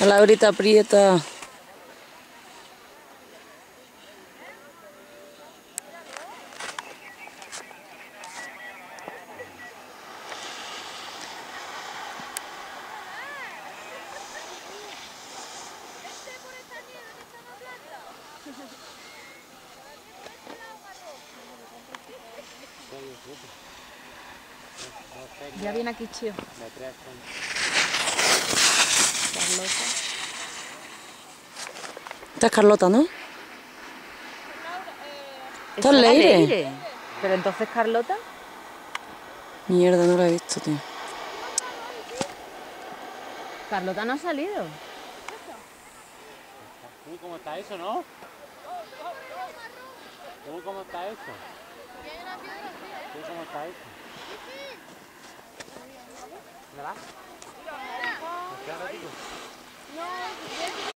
A la brita aprieta. Ya viene aquí, chío. Esta es Carlota, ¿no? Esta es Leire. Pero entonces Carlota. Mierda, no la he visto, tío. Carlota no ha salido. Uy, ¿cómo está eso, no? Uy, ¿cómo está eso? Uy, ¿cómo está eso? ¿Verdad? ¿Me queda ratito?